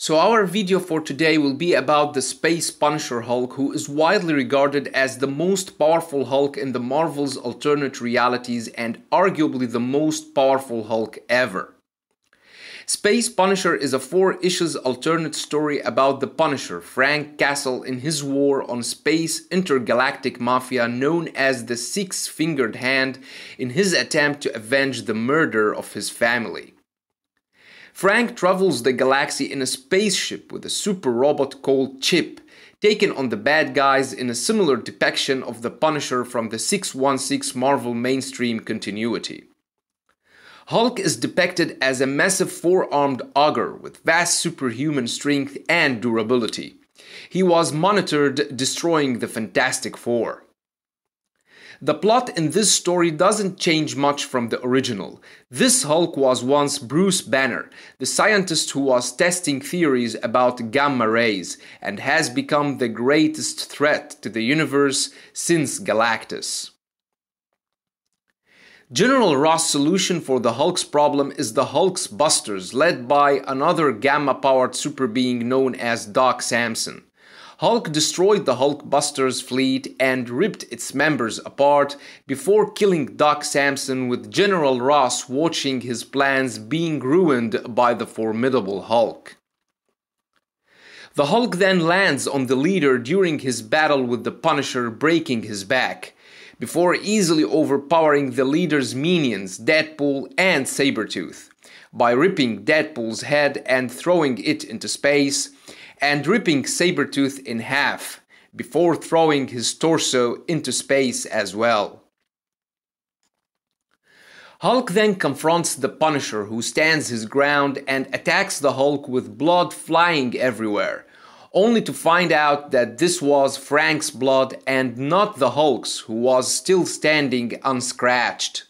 So our video for today will be about the Space Punisher Hulk who is widely regarded as the most powerful Hulk in the Marvel's alternate realities and arguably the most powerful Hulk ever. Space Punisher is a four issues alternate story about the Punisher, Frank Castle, in his war on space intergalactic mafia known as the Six Fingered Hand in his attempt to avenge the murder of his family. Frank travels the galaxy in a spaceship with a super robot called Chip, taken on the bad guys in a similar depiction of the Punisher from the 616 Marvel mainstream continuity. Hulk is depicted as a massive four-armed ogre with vast superhuman strength and durability. He was monitored destroying the Fantastic Four. The plot in this story doesn't change much from the original. This Hulk was once Bruce Banner, the scientist who was testing theories about gamma rays and has become the greatest threat to the universe since Galactus. General Ross' solution for the Hulk's problem is the Hulk's Busters, led by another gamma-powered super being known as Doc Samson. Hulk destroyed the Hulkbusters fleet and ripped its members apart before killing Doc Samson with General Ross watching his plans being ruined by the formidable Hulk. The Hulk then lands on the leader during his battle with the Punisher breaking his back, before easily overpowering the leader's minions Deadpool and Sabretooth by ripping Deadpool's head and throwing it into space and ripping Sabretooth in half before throwing his torso into space as well. Hulk then confronts the Punisher who stands his ground and attacks the Hulk with blood flying everywhere, only to find out that this was Frank's blood and not the Hulk's who was still standing unscratched.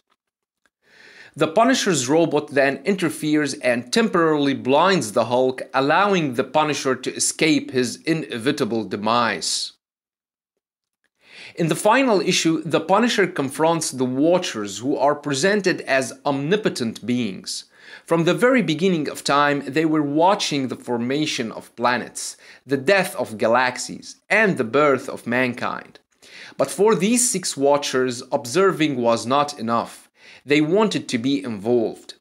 The Punisher's robot then interferes and temporarily blinds the Hulk, allowing the Punisher to escape his inevitable demise. In the final issue, the Punisher confronts the Watchers, who are presented as omnipotent beings. From the very beginning of time, they were watching the formation of planets, the death of galaxies, and the birth of mankind. But for these six Watchers, observing was not enough. They wanted to be involved.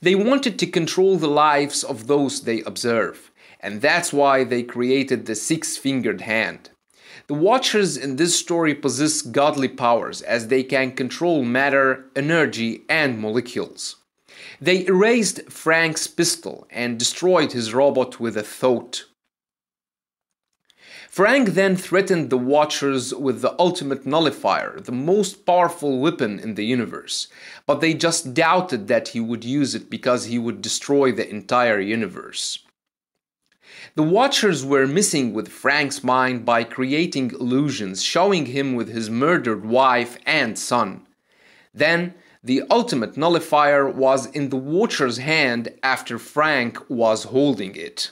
They wanted to control the lives of those they observe, and that's why they created the six fingered hand. The Watchers in this story possess godly powers as they can control matter, energy, and molecules. They erased Frank's pistol and destroyed his robot with a thought. Frank then threatened the Watchers with the Ultimate Nullifier, the most powerful weapon in the universe, but they just doubted that he would use it because he would destroy the entire universe. The Watchers were messing with Frank's mind by creating illusions showing him with his murdered wife and son. Then, the ultimate nullifier was in the Watcher's hand after Frank was holding it.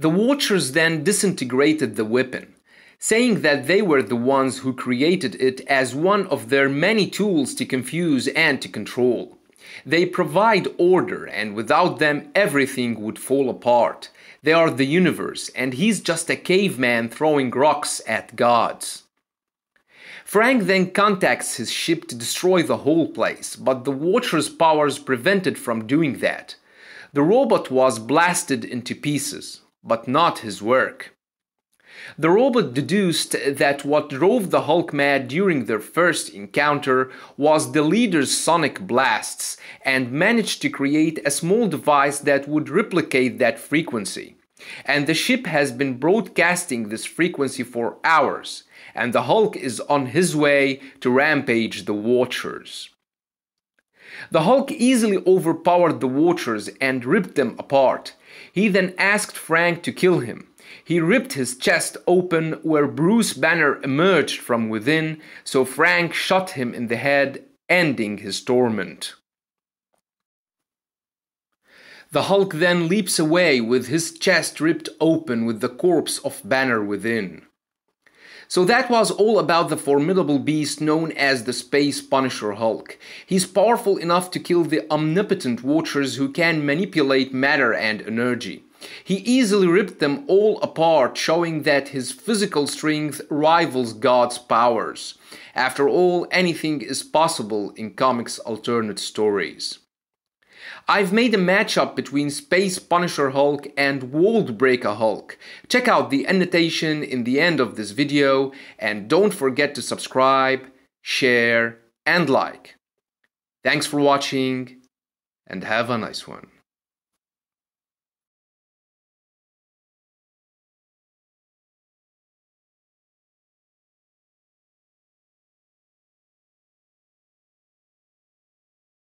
The Watchers then disintegrated the weapon, saying that they were the ones who created it as one of their many tools to confuse and to control. They provide order, and without them, everything would fall apart. They are the universe, and he's just a caveman throwing rocks at gods. Frank then contacts his ship to destroy the whole place, but the Watcher's powers prevented from doing that. The robot was blasted into pieces but not his work. The robot deduced that what drove the Hulk mad during their first encounter was the leader's sonic blasts and managed to create a small device that would replicate that frequency. And the ship has been broadcasting this frequency for hours, and the Hulk is on his way to rampage the Watchers. The Hulk easily overpowered the Watchers and ripped them apart, he then asked Frank to kill him. He ripped his chest open where Bruce Banner emerged from within, so Frank shot him in the head, ending his torment. The Hulk then leaps away with his chest ripped open with the corpse of Banner within. So that was all about the formidable beast known as the Space Punisher Hulk. He's powerful enough to kill the omnipotent Watchers who can manipulate matter and energy. He easily ripped them all apart, showing that his physical strength rivals God's powers. After all, anything is possible in comics' alternate stories. I've made a matchup between Space Punisher Hulk and World Breaker Hulk. Check out the annotation in the end of this video and don't forget to subscribe, share and like. Thanks for watching and have a nice one.